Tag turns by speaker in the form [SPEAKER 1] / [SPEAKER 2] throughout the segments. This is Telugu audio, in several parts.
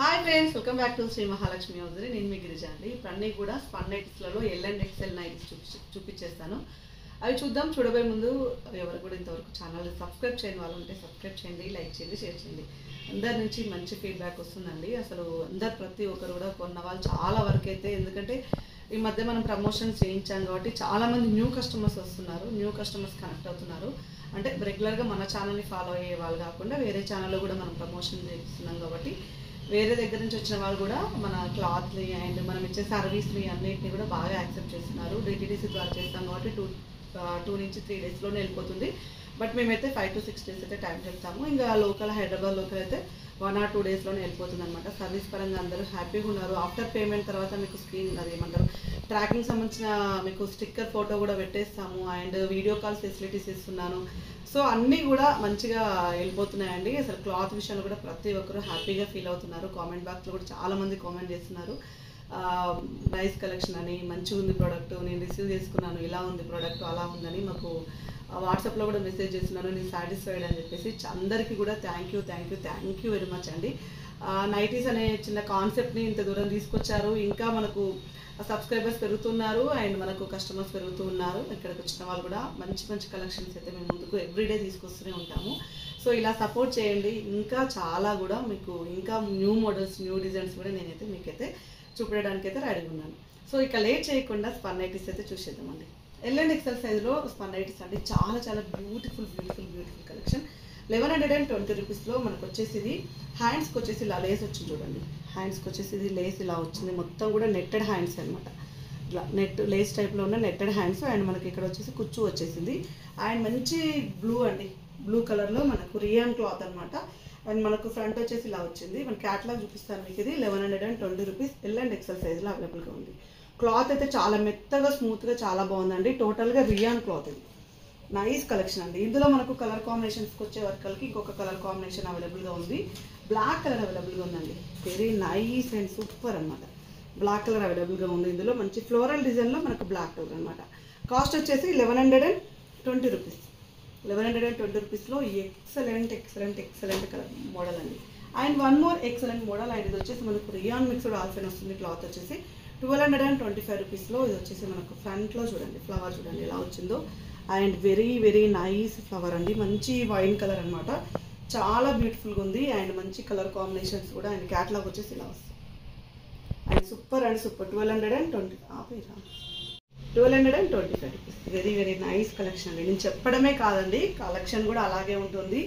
[SPEAKER 1] Hi friends welcome back to Shri Mahalakshmi hosiery నేను మీ గిరిజ అండి. ఇప్పుడు అన్నీ కూడా స్పన్ నైట్స్లలో ఎల్ అండ్ ఎక్సెల్ నైట్స్ చూపి చూపించేస్తాను. అవి చూద్దాం. చూడబోయే ముందు ఎవరు కూడా ఇంతవరకు ఛానల్ సబ్స్క్రైబ్ చేయని వాళ్ళు ఉంటే సబ్స్క్రైబ్ చేయండి లైక్ చేయండి షేర్ చేయండి. అందరి నుంచి మంచి ఫీడ్బ్యాక్ వస్తుందండి. అసలు అందరు ప్రతి ఒక్కరు కూడా కొన్న వాళ్ళు చాలా వరకు అయితే ఎందుకంటే ఈ మధ్య మనం ప్రమోషన్స్ చేయించాం కాబట్టి చాలా మంది న్యూ కస్టమర్స్ వస్తున్నారు. న్యూ కస్టమర్స్ కనెక్ట్ అవుతున్నారు. అంటే రెగ్యులర్గా మన ఛానల్ని ఫాలో అయ్యే వాళ్ళు కాకుండా వేరే ఛానల్లో కూడా మనం ప్రమోషన్ చేస్తున్నాం కాబట్టి వేరే దగ్గర నుంచి వచ్చిన వాళ్ళు కూడా మన క్లాత్ని అండ్ మనం ఇచ్చే సర్వీస్ని అన్నింటినీ కూడా బాగా యాక్సెప్ట్ చేస్తున్నారు. డిటీడీసీ ద్వారా చేస్తాం కాబట్టి టూ టూ నుంచి త్రీ డేస్లోనే వెళ్ళిపోతుంది. బట్ మేమైతే ఫైవ్ టు సిక్స్ డేస్ అయితే టైం చెప్తాము. ఇంకా లోకల్ హైదరాబాద్ లోకల్ అయితే వన్ ఆర్ టూ డేస్లోనే వెళ్ళిపోతుంది అనమాట సర్వీస్ పరంగా అందరూ హ్యాపీగా ఉన్నారు. ఆఫ్టర్ పేమెంట్ తర్వాత మీకు స్క్రీన్ అది ఏమంటారు ట్రాకింగ్ సంబంధించిన మీకు స్టిక్కర్ ఫోటో కూడా పెట్టేస్తాము అండ్ వీడియో కాల్ ఫెసిలిటీస్ ఇస్తున్నాను. సో అన్నీ కూడా మంచిగా వెళ్ళిపోతున్నాయండి. అసలు క్లాత్ విషయంలో కూడా ప్రతి ఒక్కరు హ్యాపీగా ఫీల్ అవుతున్నారు. కామెంట్ బాక్స్లో కూడా చాలామంది కామెంట్ చేస్తున్నారు. నైస్ కలెక్షన్ అని మంచిగా ఉంది ప్రోడక్ట్ నేను రిసీవ్ చేసుకున్నాను ఇలా ఉంది ప్రోడక్ట్ అలా ఉందని మాకు వాట్సాప్లో కూడా మెసేజ్ చేస్తున్నాను నేను సాటిస్ఫైడ్ అని చెప్పేసి. అందరికీ కూడా thank you thank you thank you very much అండి. నైటీస్ అనే చిన్న కాన్సెప్ట్ని ఇంత దూరం తీసుకొచ్చారు. ఇంకా మనకు సబ్స్క్రైబర్స్ పెరుగుతున్నారు అండ్ మనకు కస్టమర్స్ పెరుగుతూ ఉన్నారు. ఇక్కడికి వచ్చిన వాళ్ళు కూడా మంచి మంచి కలెక్షన్స్ అయితే మేము ముందుకు ఎవ్రీడే తీసుకొస్తూనే ఉంటాము. సో ఇలా సపోర్ట్ చేయండి. ఇంకా చాలా కూడా మీకు ఇంకా న్యూ మోడల్స్ న్యూ డిజైన్స్ కూడా నేనైతే మీకైతే చూపించడానికి అయితే రెడీగా ఉన్నాను. సో ఇక లేట్ చేయకుండా స్పన్నైటిస్ అయితే చూసేద్దామండి. ఎల్ఎన్ ఎక్సెల్ సైజ్లో స్పన్నైటిస్ అండి. చాలా చాలా beautiful beautiful beautiful collection eleven hundred and twenty రూపీస్లో మనకు వచ్చేసి ఇది హ్యాండ్స్కి వచ్చేసి ఇలా లేస్ వచ్చింది చూడండి. హ్యాండ్స్కి వచ్చేసి ఇది లేస్ ఇలా వచ్చింది. మొత్తం కూడా నెట్టెడ్ హ్యాండ్స్ అనమాట ఇట్లా నెట్ లేస్ టైప్లో ఉన్న నెట్టెడ్ హ్యాండ్స్ అండ్ మనకి ఇక్కడ వచ్చేసి కుచ్చు వచ్చేసింది. అండ్ మంచి బ్లూ అండి. బ్లూ కలర్లో మనకు రియాన్ క్లాత్ అనమాట అండ్ మనకు ఫ్రంట్ వచ్చేసి ఇలా వచ్చింది. మన క్యాట్లాగ్ చూపిస్తాను మీకు ఇది. Eleven hundred and twenty rupees L and XL సైజ్లో అవైలబుల్గా ఉంది. క్లాత్ అయితే చాలా మెత్తగా స్మూత్గా చాలా బాగుందండి. టోటల్గా రియాన్ క్లాత్ ఇది. నైస్ కలెక్షన్ అండి. ఇందులో మనకు కలర్ కాంబినేషన్స్కి వచ్చే వర్కల్కి ఇంకొక కలర్ కాంబినేషన్ అవైలబుల్గా ఉంది. బ్లాక్ కలర్ అవైలబుల్గా ఉందండి. వెరీ నైస్ అండ్ సూపర్ అనమాట బ్లాక్ కలర్ అవైలబుల్గా ఉంది ఇందులో. మంచి ఫ్లోరల్ డిజైన్లో మనకు బ్లాక్ కలర్ అనమాట కాస్ట్ వచ్చేసి eleven hundred and twenty rupees eleven hundred and twenty రూపీస్లో excellent excellent excellent colour model అండి. And one more excellent model and ఇది వచ్చేసి మనకు రియాన్ మిక్స్డ్ ఆల్ఫెన్ వస్తుంది క్లాత్ వచ్చేసి. Twelve hundred and twenty five రూపీస్లో ఇది వచ్చేసి మనకు ఫ్రంట్లో చూడండి ఫ్లవర్ చూడండి ఎలా వచ్చిందో. And very very nice flower అండి. మంచి వైన్ కలర్ అన్నమాట. చాలా బ్యూటిఫుల్గా ఉంది. అండ్ మంచి కలర్ కాంబినేషన్స్ కూడా. అండ్ క్యాట్లాగ్ వచ్చేసి ఇలా వస్తుంది. And super and super twelve hundred and twenty ఆపేరా? Twelve hundred and twenty five rupees very very nice collection అండి. నేను చెప్పడమే కాదండి కలెక్షన్ కూడా అలాగే ఉంటుంది.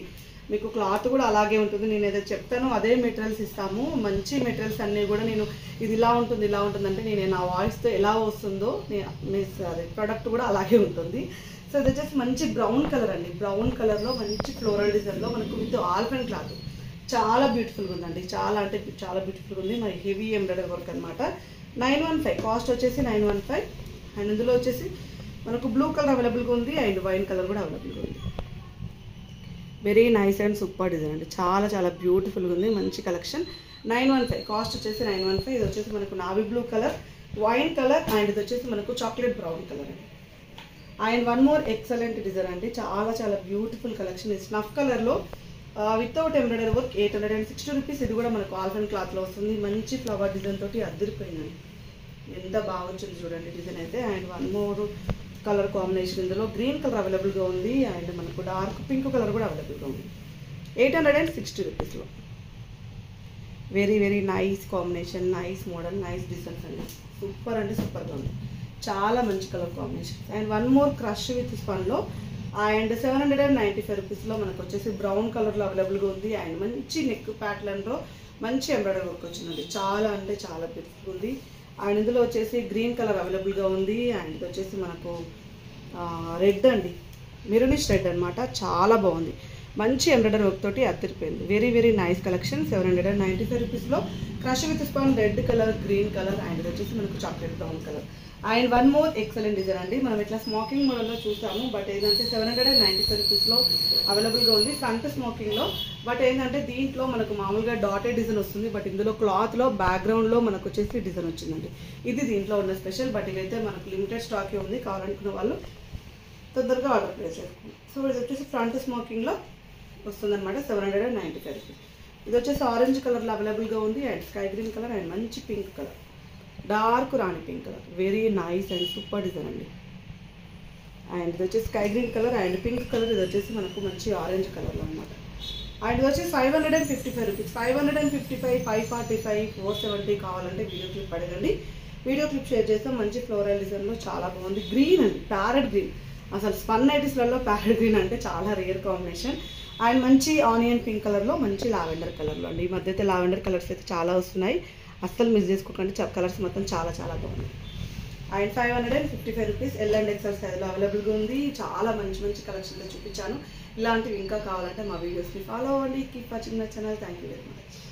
[SPEAKER 1] మీకు క్లాత్ కూడా అలాగే ఉంటుంది. నేను ఏదో చెప్తాను అదే మెటీరియల్స్ ఇస్తాము. మంచి మెటీరియల్స్ అన్నీ కూడా నేను ఇది ఇలా ఉంటుంది ఇలా ఉంటుంది అంటే నేను నా వాయిస్తో ఎలా వస్తుందో అదే ప్రోడక్ట్ కూడా అలాగే ఉంటుంది. సో ఇది వచ్చేసి మంచి బ్రౌన్ కలర్ అండి. బ్రౌన్ కలర్లో మంచి ఫ్లోరల్ డిజైన్లో మనకు విత్ ఆల్ఫెన్ క్లాత్ చాలా బ్యూటిఫుల్గా ఉందండి. చాలా అంటే చాలా బ్యూటిఫుల్గా ఉంది. మరి హెవీ ఎంబ్రాయిడరీ వర్క్ అనమాట నైన్ వన్ ఫైవ్. కాస్ట్ వచ్చేసి నైన్ వన్ ఫైవ్. అండ్ ఇందులో వచ్చేసి మనకు బ్లూ కలర్ అవైలబుల్గా ఉంది అండ్ వైన్ కలర్ కూడా అవైలబుల్గా ఉంది. Very nice and super design అండి. చాలా చాలా బ్యూటిఫుల్గా ఉంది. మంచి collection nine one five cost వచ్చేసి నైన్ వన్ ఫైవ్. ఇది వచ్చేసి మనకు navy blue colour wine colour and ఇది వచ్చేసి మనకు చాక్లెట్ బ్రౌన్ కలర్ అండి. And one more excellent design అండి. చాలా చాలా బ్యూటిఫుల్ కలెక్షన్ ఇది స్నఫ్ కలర్లో without embroidery work eight hundred and sixty rupees ఇది కూడా మనకు ఆల్ఫన్ క్లాత్లో వస్తుంది. మంచి ఫ్లవర్ డిజైన్ తోటి అద్దరిపోయిందండి. ఎంత బాగా వచ్చింది చూడండి డిజైన్ అయితే. And one more colour combination ఇందులో. గ్రీన్ కలర్ అవైలబుల్గా ఉంది. అండ్ మనకు డార్క్ పింక్ కలర్ కూడా అవైలబుల్గా ఉంది. ఎయిట్ హండ్రెడ్ అండ్ సిక్స్టీ రూపీస్లో. Very very nice combination nice model nice designs అండి. సూపర్ అంటే సూపర్గా ఉంది. చాలా మంచి colour combination and one more crush with స్పన్లో and seven hundred and ninety five రూపీస్లో మనకు వచ్చేసి బ్రౌన్ కలర్లో అవైలబుల్గా ఉంది. అండ్ మంచి నెక్ ప్యాటర్న్లో మంచి ఎంబ్రాయిడరీ వర్క్ వచ్చిందండి. చాలా అంటే చాలా బ్యూటిఫుల్ ఉంది. అండ్ ఇందులో వచ్చేసి గ్రీన్ కలర్ అవైలబుల్గా ఉంది అండ్ ఇది వచ్చేసి మనకు రెడ్ అండి. మెరూనిష్ రెడ్ అన్నమాట. చాలా బాగుంది. మంచి ఎంబ్రాయిడరీ వర్క్ తోటి అత్తిరిపోయింది very very nice collection seven hundred and ninety five రూపీస్లో crush with span red colour green colour and ఇది వచ్చేసి మనకు chocolate brown colour and one more excellent design అండి. మనం ఇట్లా స్మోకింగ్ మోడల్లో చూసాము. బట్ ఏంటంటే seven hundred and ninety five రూపీస్లో అవైలబుల్గా ఉంది ఫ్రంట్ స్మోకింగ్లో బట్ ఏంటంటే దీంట్లో మనకు మామూలుగా డాటెడ్ డిజైన్ వస్తుంది. బట్ ఇందులో క్లాత్లో బ్యాక్గ్రౌండ్లో మనకు వచ్చేసి డిజైన్ వచ్చిందండి. ఇది దీంట్లో ఉన్న స్పెషల్ బట్ ఇదైతే మనకు లిమిటెడ్ స్టాకే ఉంది. కావాలనుకున్న వాళ్ళు తొందరగా ఆర్డర్ ప్లేస్ చేసుకోండి సో ఇది వచ్చేసి ఫ్రంట్ స్మోకింగ్లో వస్తుందన్నమాట seven hundred and ninety five rupees ఇది వచ్చేసి ఆరెంజ్ కలర్లో అవైలబుల్గా ఉంది and sky green colour and మంచి pink colour dark rani pink colour very nice and super design అండి. అండ్ ఇది వచ్చేసి sky green colour and pink colour ఇది వచ్చేసి మనకు మంచి ఆరెంజ్ కలర్లో అనమాట అండ్ ఇది వచ్చేసి five hundred and fifty five rupees five hundred and fifty five five forty five four seventy కావాలంటే వీడియో క్లిప్ అడగండి. వీడియో క్లిప్ షేర్ చేస్తాం మంచి ఫ్లోరల్ డిజైన్లో చాలా బాగుంది. గ్రీన్ అండి ప్యారెట్ గ్రీన్ అసలు స్పన్ నైటీస్లలో ప్యారెట్ గ్రీన్ అంటే చాలా రేర్ కాంబినేషన్. అండ్ మంచి ఆనియన్ పింక్ కలర్లో మంచి లావెండర్ కలర్లో అండి. ఈ మధ్య అయితే లావెండర్ కలర్స్ అయితే చాలా వస్తున్నాయి. అస్సలు మిస్ చేసుకోకండి. కలర్స్ మొత్తం చాలా చాలా బాగున్నాయి. And five hundred and fifty five rupees L and XL సైజ్లో అవైలబుల్గా ఉంది. చాలా మంచి మంచి కలెక్షన్లో చూపించాను. ఇలాంటివి ఇంకా కావాలంటే మా వీడియోస్ని ఫాలో అవ్వండి. Keep watching my channel. Thank you very much.